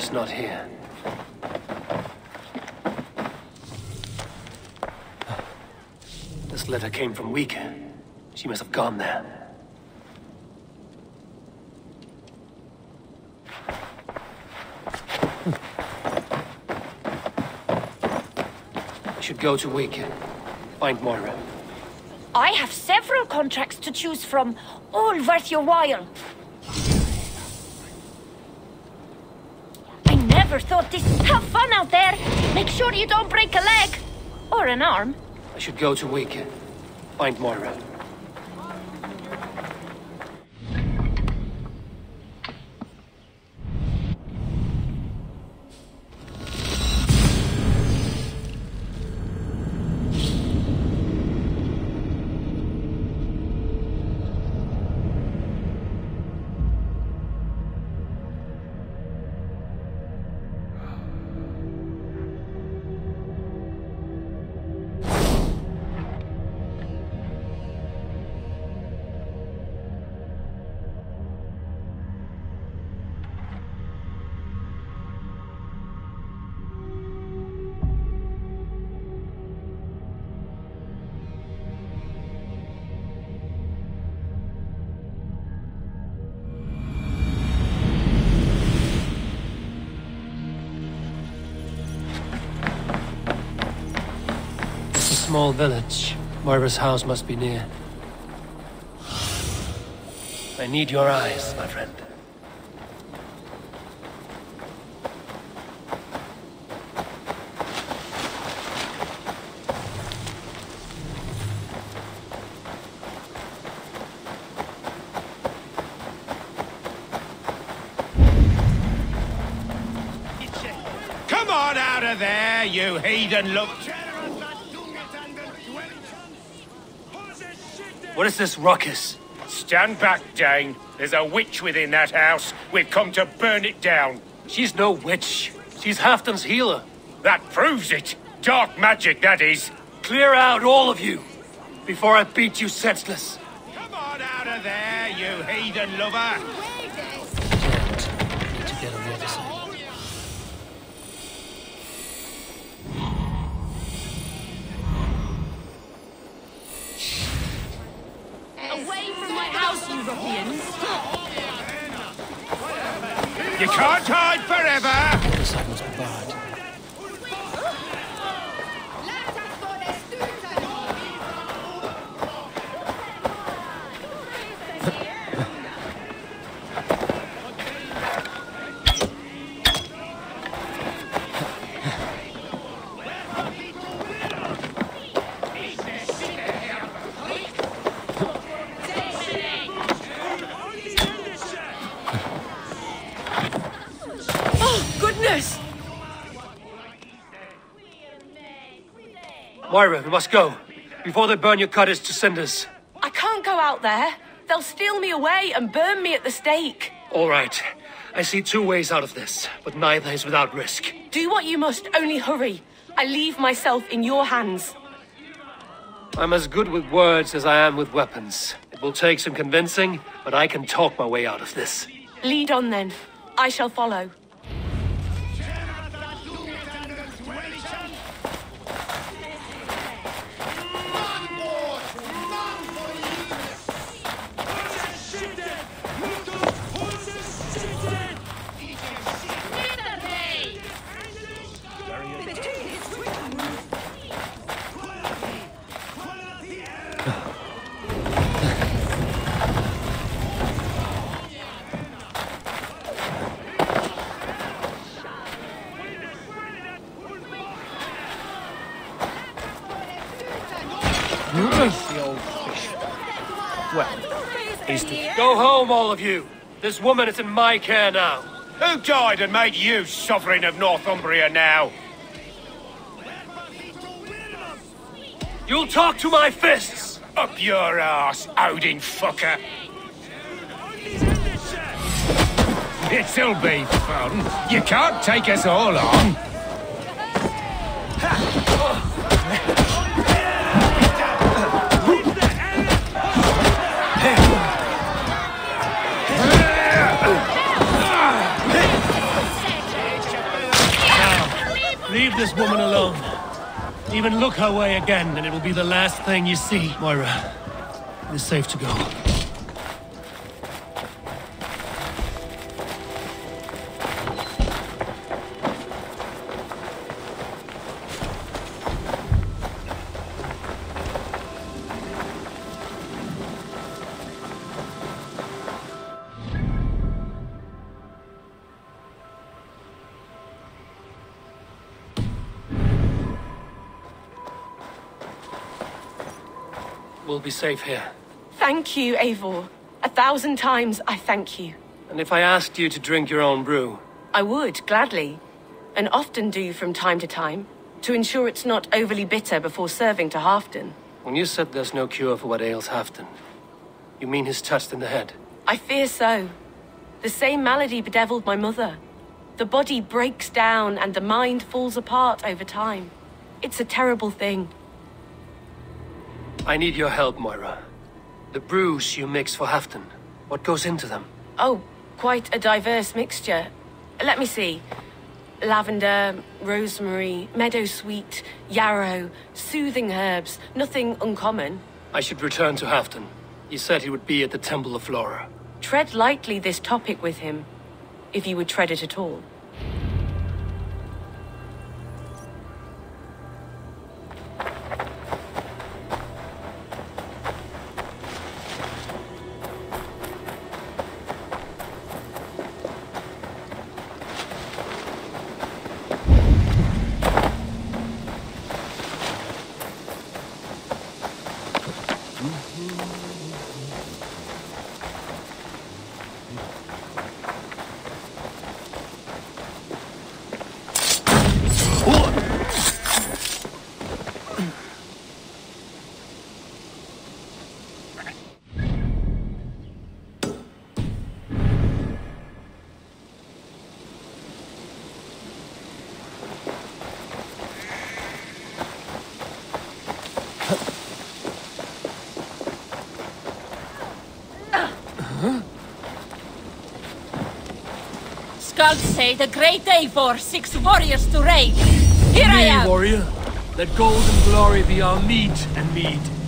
Moira's not here. This letter came from Wika. She must have gone there. Should go to Wika. Find Moira. I have several contracts to choose from, all worth your while. I never thought this. Have fun out there! Make sure you don't break a leg! Or an arm. I should go to Wika. Find Moira. Small village. Moira's house must be near. I need your eyes, my friend. Come on out of there, you heathen look. What is this ruckus? Stand back, Dane. There's a witch within that house. We've come to burn it down. She's no witch. She's Halfdan's healer. That proves it. Dark magic, that is. Clear out, all of you, before I beat you senseless. Come on out of there, you heathen lover. Away from my house, ruffians! You can't hide forever. Moira, we must go. Before they burn your cottage to cinders. I can't go out there. They'll steal me away and burn me at the stake. All right. I see two ways out of this, but neither is without risk. Do what you must, only hurry. I leave myself in your hands. I'm as good with words as I am with weapons. It will take some convincing, but I can talk my way out of this. Lead on then. I shall follow. Home, all of you. This woman is in my care now. Who died and made you sovereign of Northumbria now? You'll talk to my fists! Up your ass, Odin fucker. It'll be fun. You can't take us all on. This woman alone. Even look her way again, and it will be the last thing you see. Moira, it is safe to go. We'll be safe here. Thank you, Eivor. A thousand times I thank you. And if I asked you to drink your own brew, I would, gladly. And often do from time to time, to ensure it's not overly bitter before serving to Halfdan. when you said there's no cure for what ails Halfdan, you mean he's touched in the head? I fear so. The same malady bedeviled my mother. The body breaks down and the mind falls apart over time. It's a terrible thing. I need your help, Moira. The brews you mix for Halfdan, what goes into them? Oh, quite a diverse mixture. Let me see. Lavender, rosemary, meadowsweet, yarrow, soothing herbs, nothing uncommon. I should return to Halfdan. He said he would be at the Temple of Flora. Tread lightly this topic with him, if you would tread it at all. Say the great day for six warriors to raid. Here I am! warrior. Let gold and glory be our meat and mead.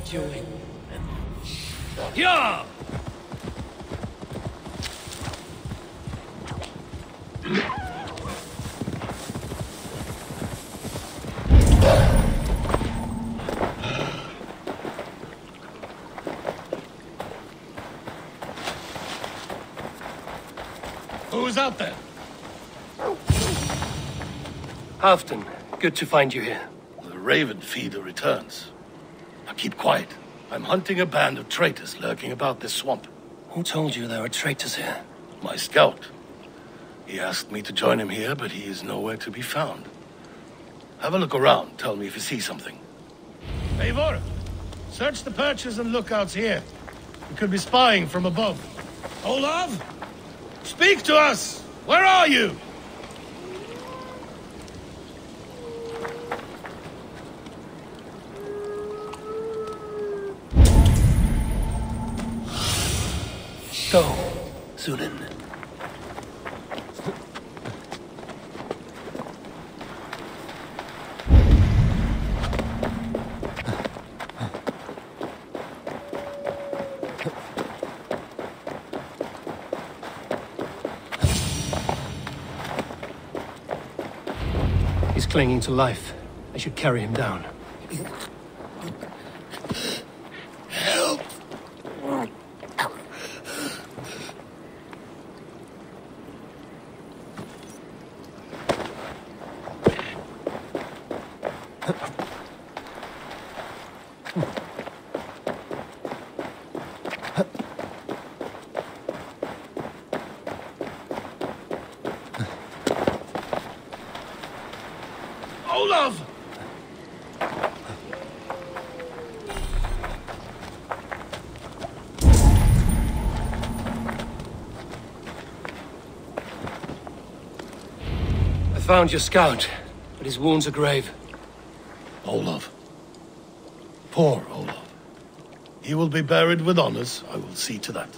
spread your wings. Yeah! Who's out there? Halfdan, good to find you here. The Raven feeder returns. Now keep quiet. I'm hunting a band of traitors lurking about this swamp. Who told you there were traitors here? My scout. He asked me to join him here, but he is nowhere to be found. Have a look around. Tell me if you see something. Eivor, search the perches and lookouts here. We could be spying from above. Olav? Speak to us! Where are you? Go, Zulin. He's clinging to life. I should carry him down. Olav! I found your scout, but his wounds are grave. Olaf. Poor Olaf. He will be buried with honors. I will see to that.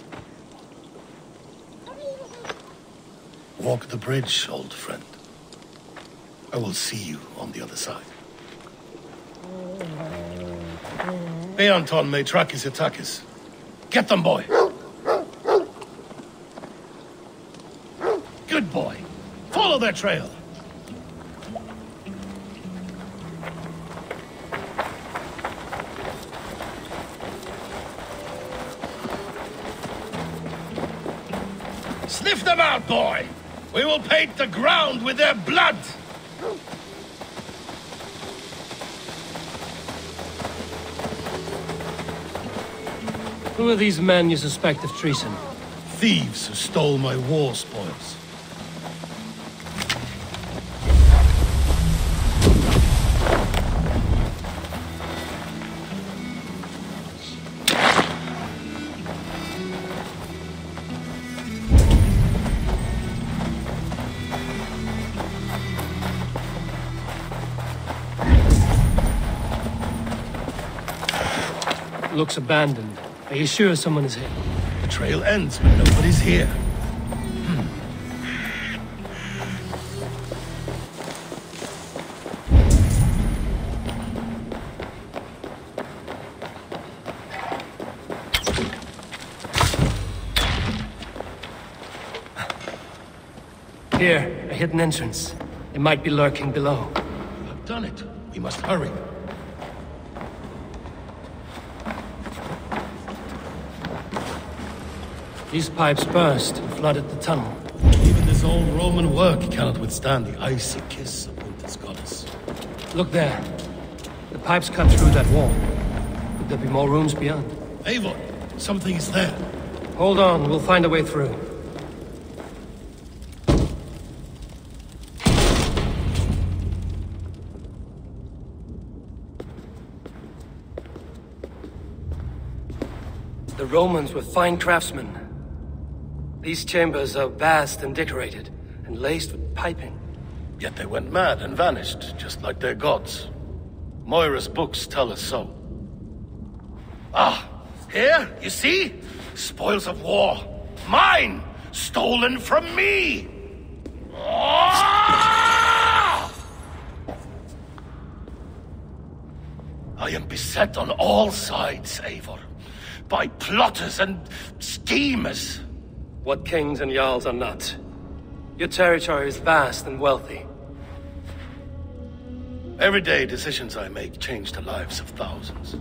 Walk the bridge, old friend. I will see you on the other side. Beanton Maitrakis Atakis. Get them, boy! Good boy. Follow their trail. Boy! We will paint the ground with their blood! Who are these men you suspect of treason? Thieves who stole my war spoils. Looks abandoned. Are you sure someone is here? The trail ends, but nobody's here. Here, a hidden entrance. It might be lurking below. I've done it. We must hurry. These pipes burst and flooded the tunnel. Even this old Roman work cannot withstand the icy kiss of winter's goddess. Look there. The pipes cut through that wall. Could there be more rooms beyond? Eivor, something is there. Hold on, we'll find a way through. The Romans were fine craftsmen. These chambers are vast and decorated, and laced with piping. Yet they went mad and vanished, just like their gods. Moira's books tell us so. Ah, here, you see? Spoils of war. Mine! Stolen from me! Ah! I am beset on all sides, Eivor. By plotters and schemers. What kings and jarls are not. Your territory is vast and wealthy. Every day, decisions I make change the lives of thousands.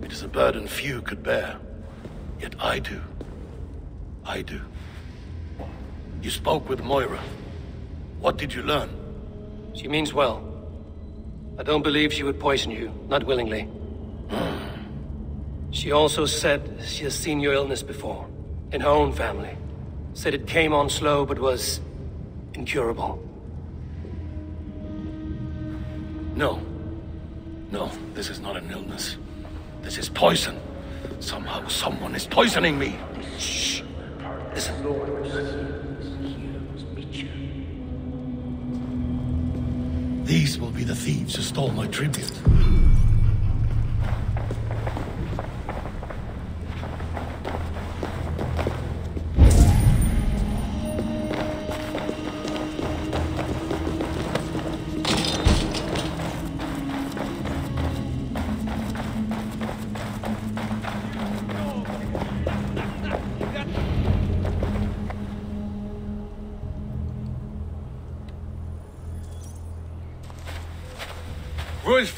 It is a burden few could bear. Yet I do. I do. You spoke with Moira. What did you learn? She means well. I don't believe she would poison you, not willingly. Hmm. she also said she has seen your illness before, in her own family. Said it came on slow, but was incurable. No. No, this is not an illness. This is poison. Somehow someone is poisoning me. Shh. Listen. These will be the thieves who stole my tribute.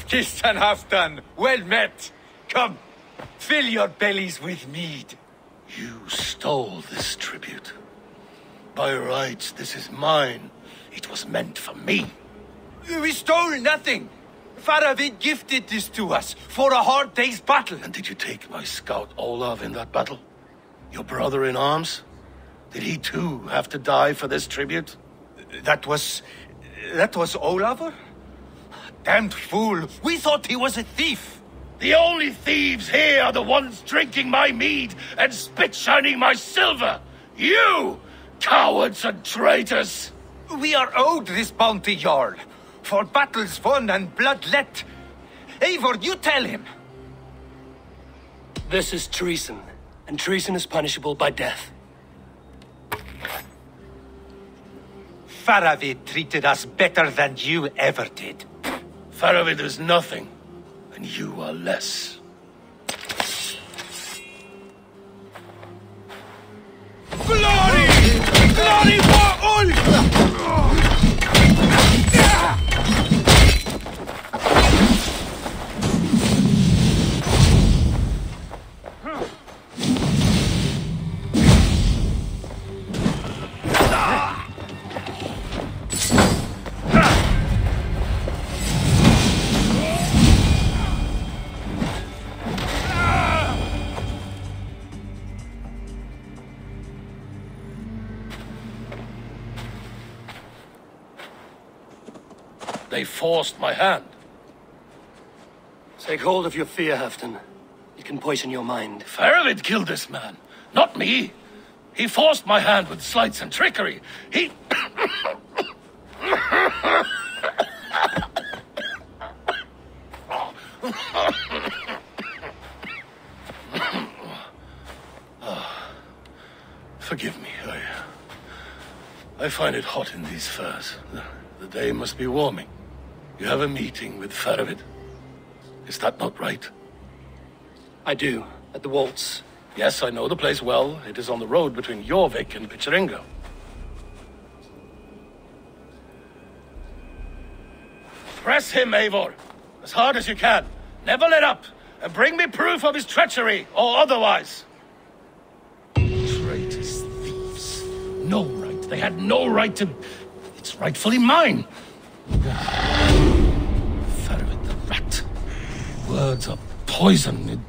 Kissed and half done. Well met. Come, fill your bellies with mead. You stole this tribute. By rights, this is mine. It was meant for me. We stole nothing. Faravid gifted this to us for a hard day's battle. And did you take my scout Olav in that battle? Your brother in arms? Did he too have to die for this tribute? That was... that was Olaver? Damned fool! We thought he was a thief! The only thieves here are the ones drinking my mead and spit shining my silver! You! Cowards and traitors! We are owed this bounty, Jarl. For battles won and blood let. Eivor, you tell him. This is treason, and treason is punishable by death. Faravid treated us better than you ever did. Faravid is nothing, and you are less. Glory! Glory for forced my hand. Take hold of your fear, Halfdan. It can poison your mind. Faravid killed this man, not me. He forced my hand with sleights and trickery. He... Forgive me, I... I find it hot in these furs. The, the day must be warming. You have a meeting with Faravid. Is that not right? I do, at the waltz. Yes, I know the place well. It is on the road between Jorvik and Picheringo. Press him, Eivor. As hard as you can. Never let up. And bring me proof of his treachery, or otherwise. Traitors, thieves. No right. They had no right to... It's rightfully mine. Faravid the rat. Words are poison. It-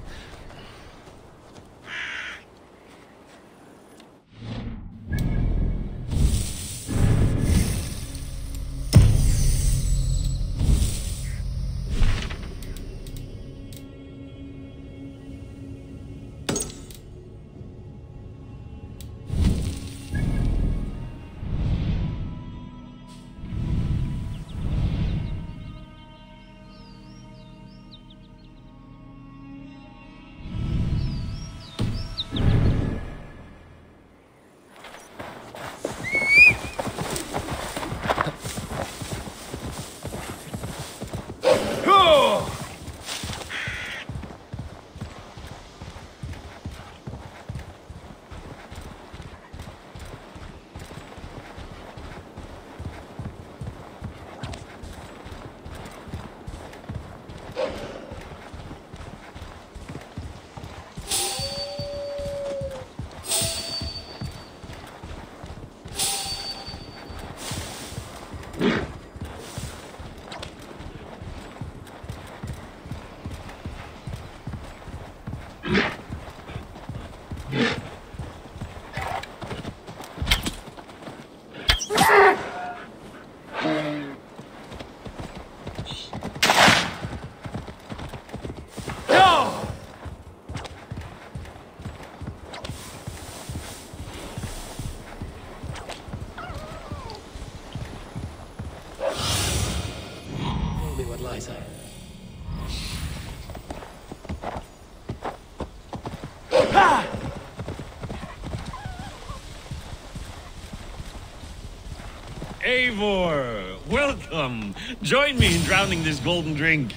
Eivor, welcome. Join me in drowning this golden drink.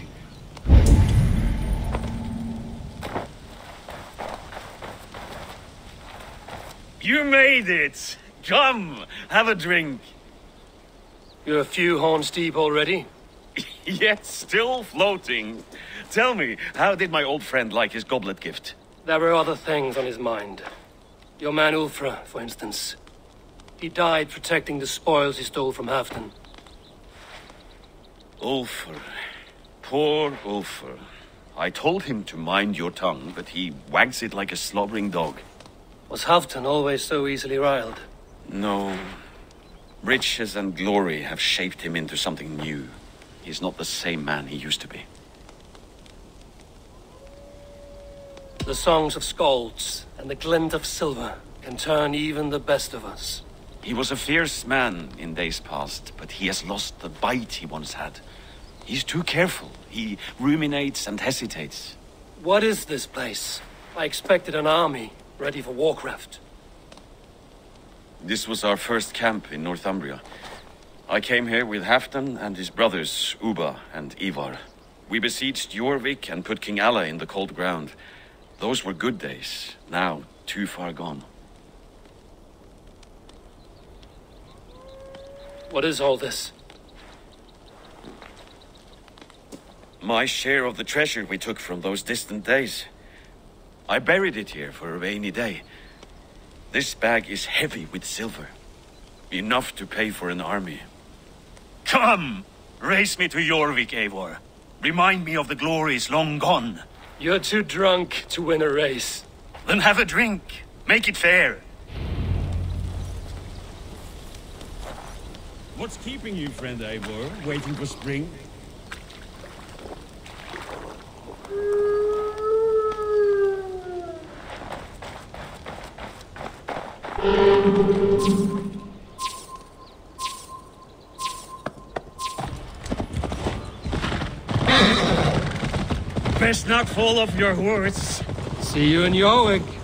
You made it. Come, have a drink. You're a few horns deep already? Yet still floating. Tell me, how did my old friend like his goblet gift? There were other things on his mind. Your man Ulfra, for instance. He died protecting the spoils he stole from Halfdan. Ulfr. Poor Ulfr. I told him to mind your tongue, but he wags it like a slobbering dog. Was Halfdan always so easily riled? No. Riches and glory have shaped him into something new. He's not the same man he used to be. The songs of skalds and the glint of silver can turn even the best of us. He was a fierce man in days past, but he has lost the bite he once had. He's too careful. He ruminates and hesitates. What is this place? I expected an army ready for Warcraft. This was our first camp in Northumbria. I came here with Halfdan and his brothers, Ubba and Ivar. We besieged Jorvik and put King Alla in the cold ground. Those were good days, now too far gone. What is all this? My share of the treasure we took from those distant days. I buried it here for a rainy day. This bag is heavy with silver. Enough to pay for an army. Come! Race me to Jorvik, Eivor. Remind me of the glories long gone. You're too drunk to win a race. Then have a drink. Make it fair. What's keeping you, friend Eivor? Waiting for spring? Best not fall off your horse. See you in Jorvik.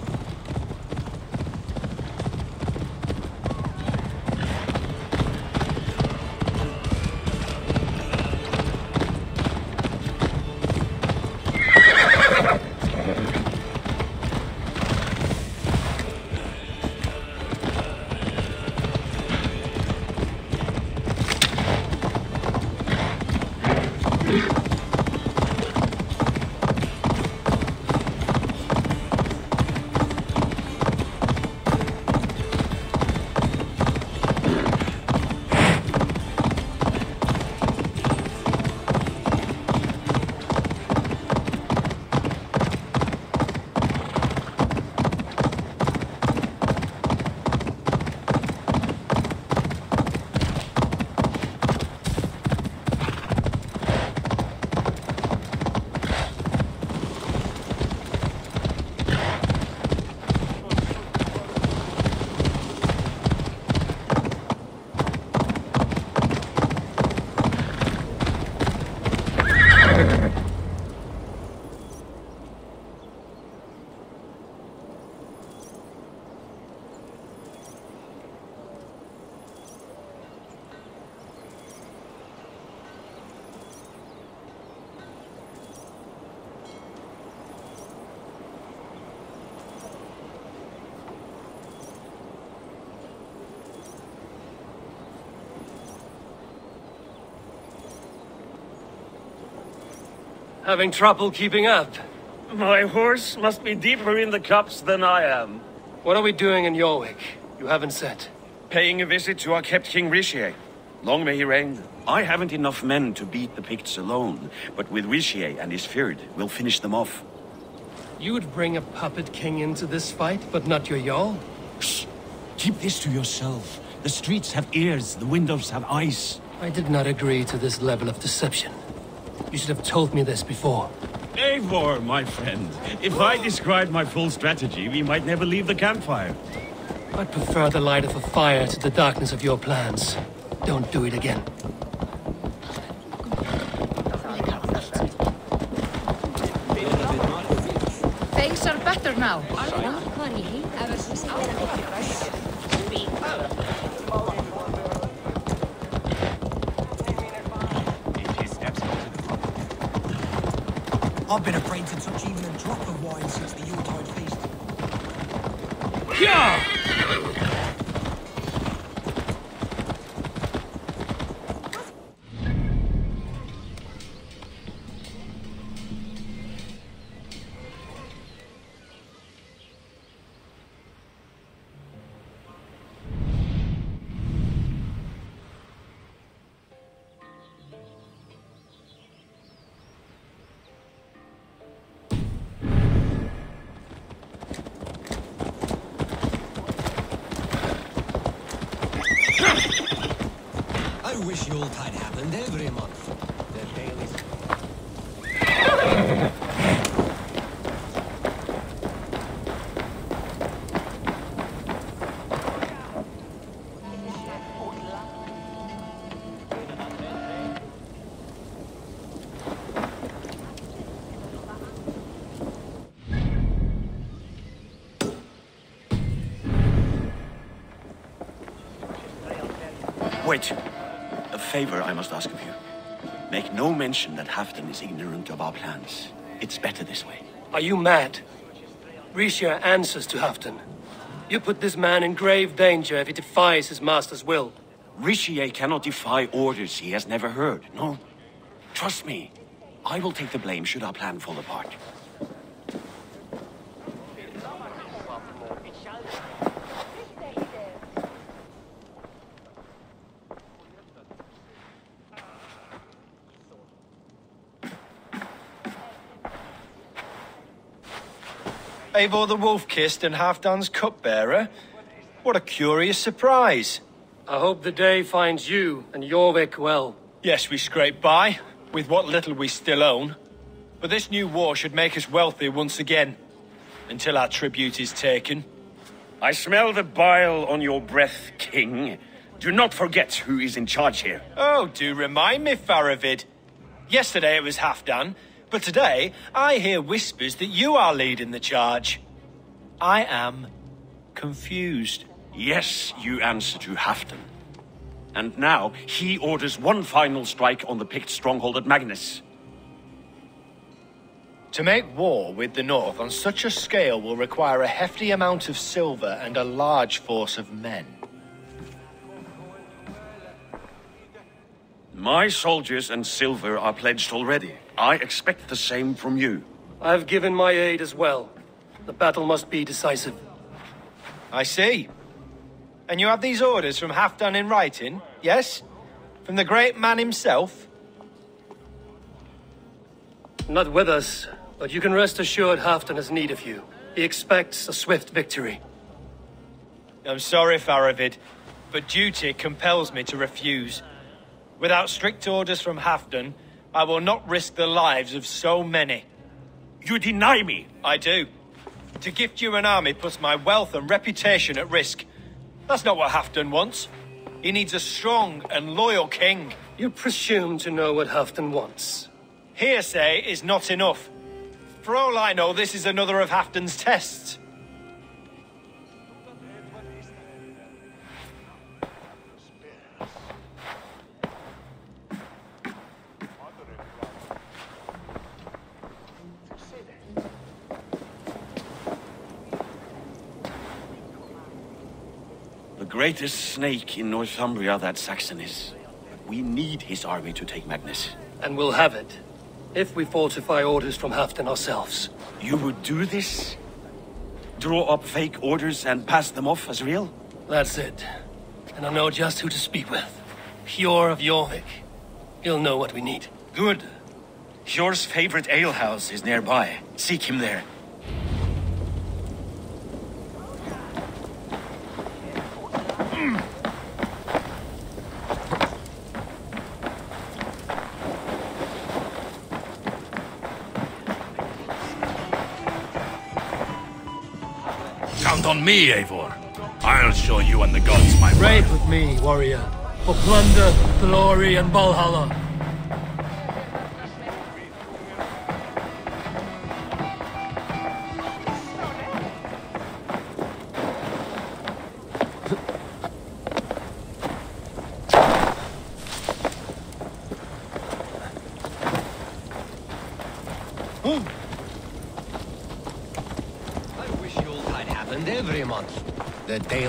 Having trouble keeping up? My horse must be deeper in the cups than I am. What are we doing in Jorvik? You haven't said. Paying a visit to our kept King Ricsige. Long may he reign. I haven't enough men to beat the Picts alone, but with Ricsige and his Fyrd, we'll finish them off. You would bring a puppet king into this fight, but not your Jarl? Shh! Keep this to yourself. The streets have ears, the windows have eyes. I did not agree to this level of deception. You should have told me this before. Eivor, my friend. If I described my full strategy, we might never leave the campfire. I'd prefer the light of a fire to the darkness of your plans. Don't do it again. Things are better now. Wish Yuletide happened every month. The dailies. Wait. Favor I must ask of you. Make no mention that Halfdan is ignorant of our plans. It's better this way. Are you mad? Ricsige answers to Halfdan. You put this man in grave danger if he defies his master's will. Ricsige cannot defy orders he has never heard. No. Trust me. I will take the blame should our plan fall apart. Eivor the Wolf-Kissed and Halfdan's cupbearer? What a curious surprise. I hope the day finds you and Jorvik well. Yes, we scrape by, with what little we still own. But this new war should make us wealthy once again. Until our tribute is taken. I smell the bile on your breath, King. Do not forget who is in charge here. Oh, do remind me, Faravid. Yesterday it was Halfdan, but today I hear whispers that you are leading the charge. I am confused. Yes, you answer to Halfdan. And now he orders one final strike on the Pict stronghold at Magnus. To make war with the North on such a scale will require a hefty amount of silver and a large force of men. My soldiers and silver are pledged already. I expect the same from you. I've given my aid as well. The battle must be decisive. I see. And you have these orders from Halfdan in writing, yes? From the great man himself? Not with us, but you can rest assured Halfdan has need of you. He expects a swift victory. I'm sorry, Faravid, but duty compels me to refuse. Without strict orders from Halfdan, I will not risk the lives of so many. You deny me! I do. To gift you an army puts my wealth and reputation at risk. That's not what Halfdan wants. He needs a strong and loyal king. You presume to know what Halfdan wants. Hearsay is not enough. For all I know, this is another of Halfdan's tests. Greatest snake in Northumbria that Saxon is. We need his army to take Magnus. And we'll have it. If we falsify orders from Halfdan ourselves. You would do this? Draw up fake orders and pass them off as real? That's it. And I know just who to speak with. Hjor of Jorvik. He'll know what we need. Good. Hjor's favorite alehouse is nearby. Seek him there. Me, Eivor. I'll show you and the gods my Ride with me, warrior. For plunder, glory, and Valhalla.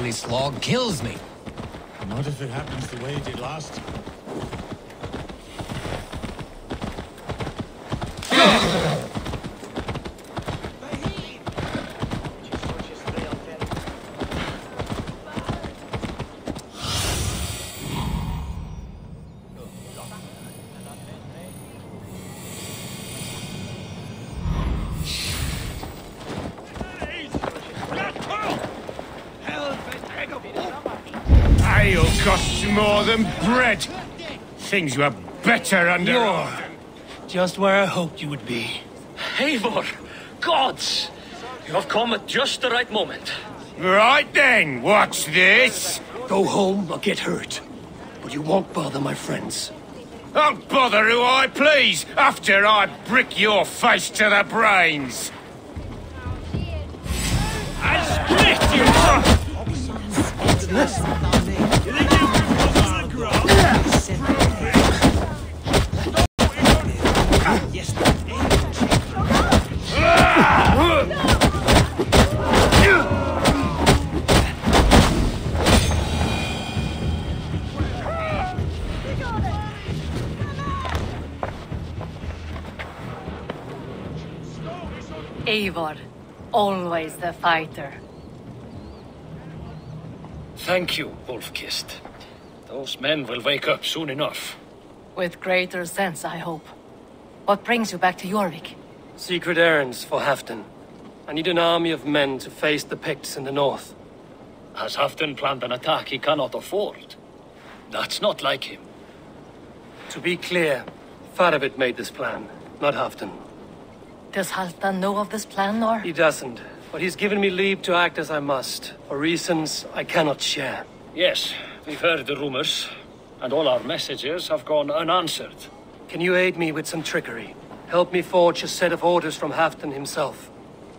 The daily slog kills me. Not if it happens the way it did last. More than bread. Things were better under You're just where I hoped you would be. Eivor! Gods! You have come at just the right moment. Right then, watch this? Go home or get hurt. But you won't bother my friends. I'll bother who I please after I brick your face to the brains. I split you! Eivor, always the fighter. Thank you, Wolf-Kissed. Those men will wake up soon enough. With greater sense, I hope. What brings you back to Jorvik? Secret errands for Halfdan. I need an army of men to face the Picts in the north. Has Halfdan planned an attack he cannot afford? That's not like him. To be clear, Faravid made this plan, not Halfdan. Does Halfdan know of this plan, or? He doesn't, but he's given me leave to act as I must, for reasons I cannot share. Yes, we've heard the rumors, and all our messages have gone unanswered. Can you aid me with some trickery? Help me forge a set of orders from Halfdan himself,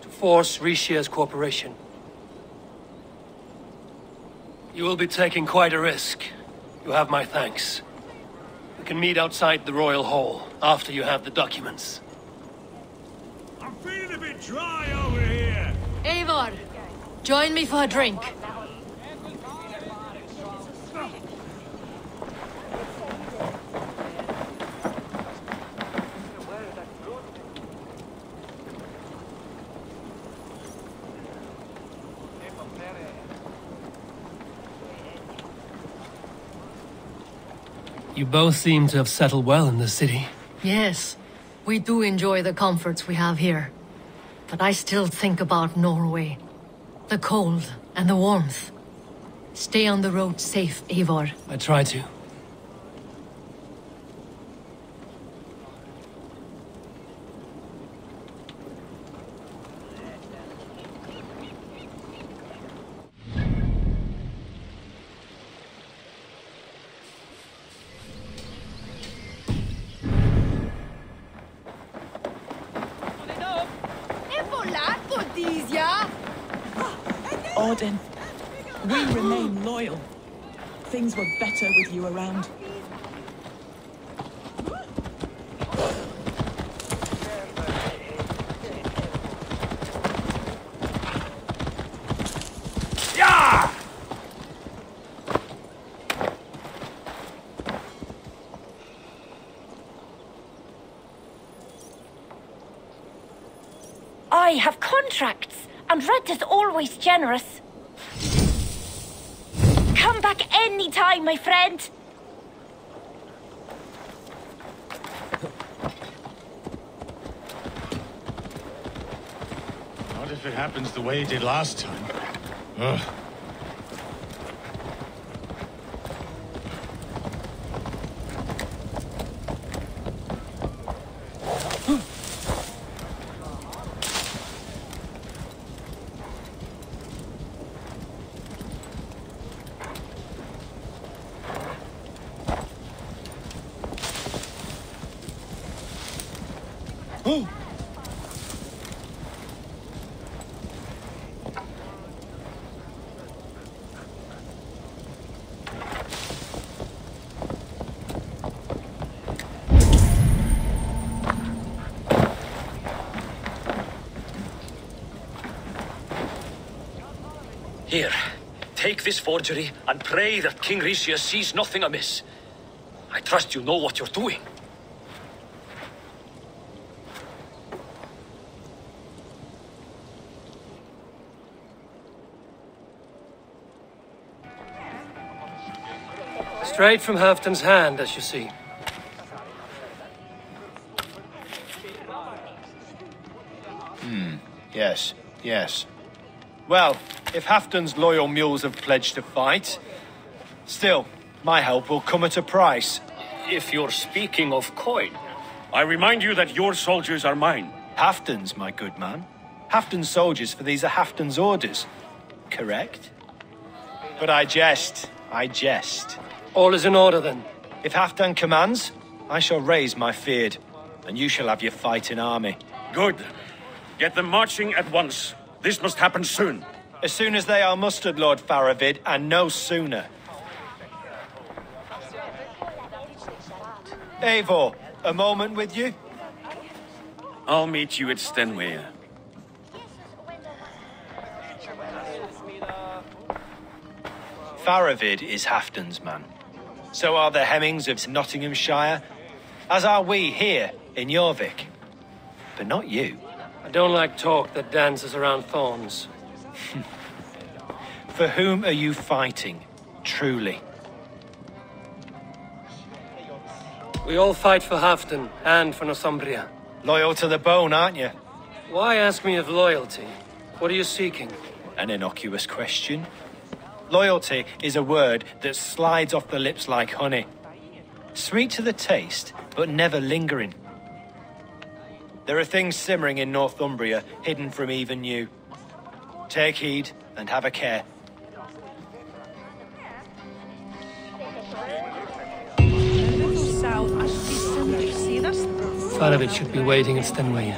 to force Ricsige's cooperation. You will be taking quite a risk. You have my thanks. We can meet outside the Royal Hall, after you have the documents. I'm feeling a bit dry over here. Eivor, join me for a drink. You both seem to have settled well in the city. Yes, we do enjoy the comforts we have here. But I still think about Norway. The cold and the warmth. Stay on the road safe, Eivor. I try to. Odin, we remain loyal. Things were better with you around. I have contracts, and Red is always generous. Back any time, my friend. Not if it happens the way it did last time. Ugh. Take this forgery and pray that King Ricsige sees nothing amiss. I trust you know what you're doing. Straight from Halfdan's hand, as you see. Hmm. Yes. Yes. Well, if Halfdan's loyal mules have pledged to fight, still, my help will come at a price. If you're speaking of coin. I remind you that your soldiers are mine. Halfdan's, my good man. Halfdan's soldiers, for these are Halfdan's orders. Correct? But I jest. I jest. All is in order then. If Halfdan commands, I shall raise my fyrd, and you shall have your fighting army. Good. Get them marching at once. This must happen soon. As soon as they are mustered, Lord Faravid, and no sooner. Eivor, a moment with you? I'll meet you at Stenway. Faravid is Halfdan's man. So are the Hemmings of Nottinghamshire, as are we here in Jorvik. But not you. I don't like talk that dances around thorns. For whom are you fighting, truly? We all fight for Halfdan and for Northumbria. Loyal to the bone, aren't you? Why ask me of loyalty? What are you seeking? An innocuous question. Loyalty is a word that slides off the lips like honey. Sweet to the taste, but never lingering. There are things simmering in Northumbria hidden from even you. Take heed and have a care. Faravid should be waiting at Stenway.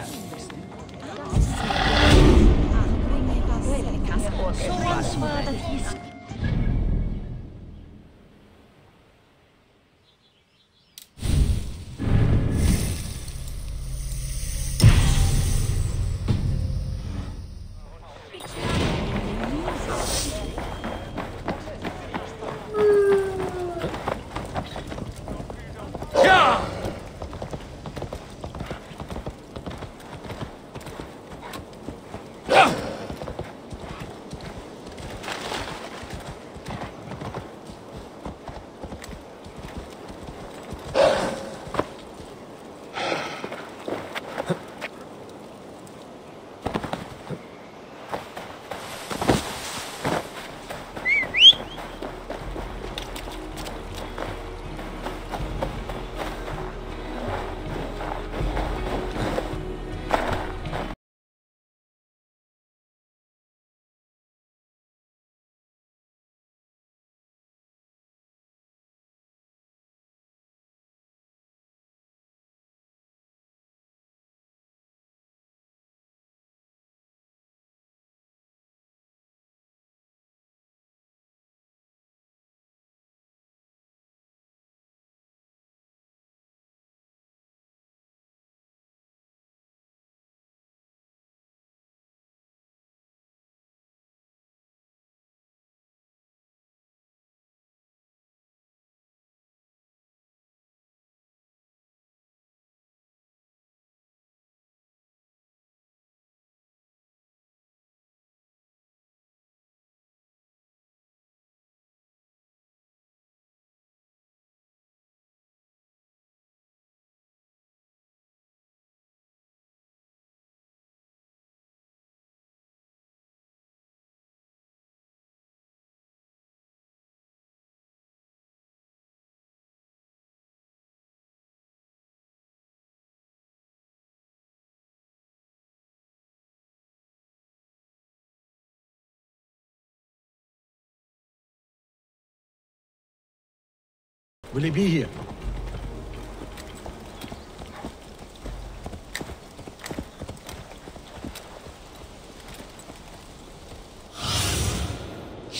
Will he be here?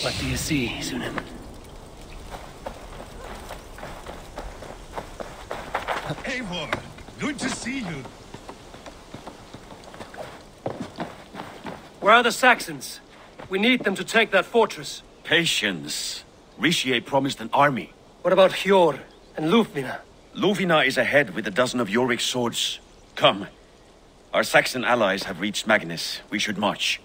What do you see, Sunan? Eivor, good to see you. Where are the Saxons? We need them to take that fortress. Patience. Ricsige promised an army. What about Hjor and Ljufvina? Ljufvina is ahead with a dozen of Jorvik's swords. Come. Our Saxon allies have reached Magnus. We should march.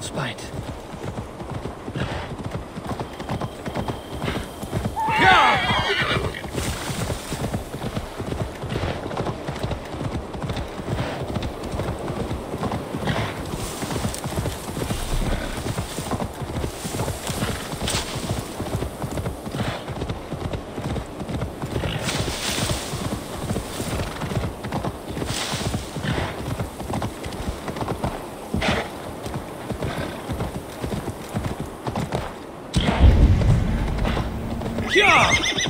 Stay home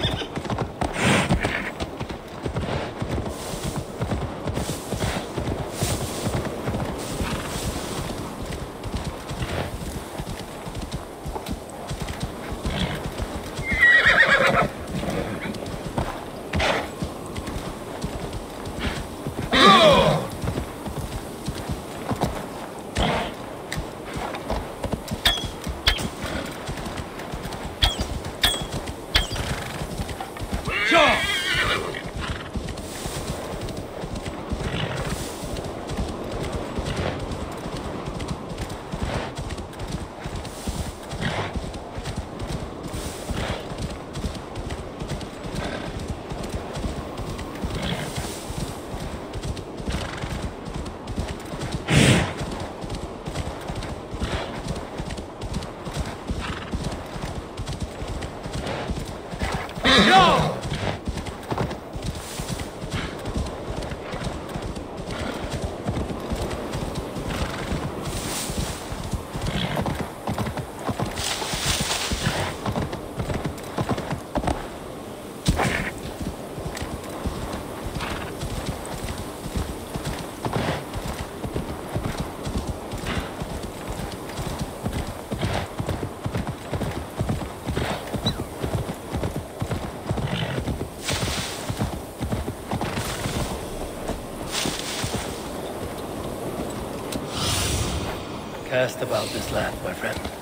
Cast about this land, my friend.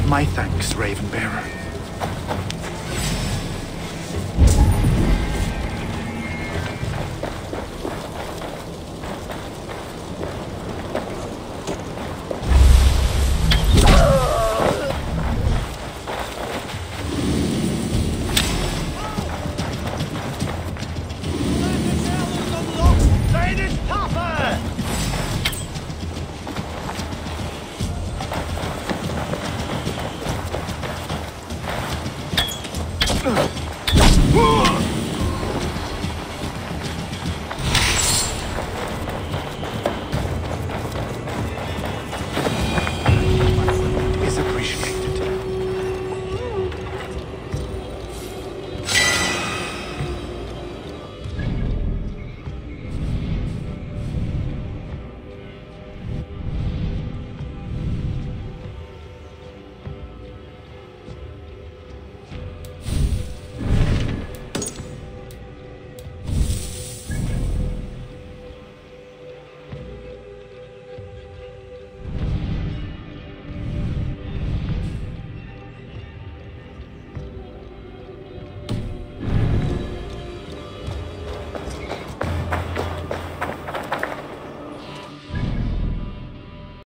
Have my thanks, Ravenbearer.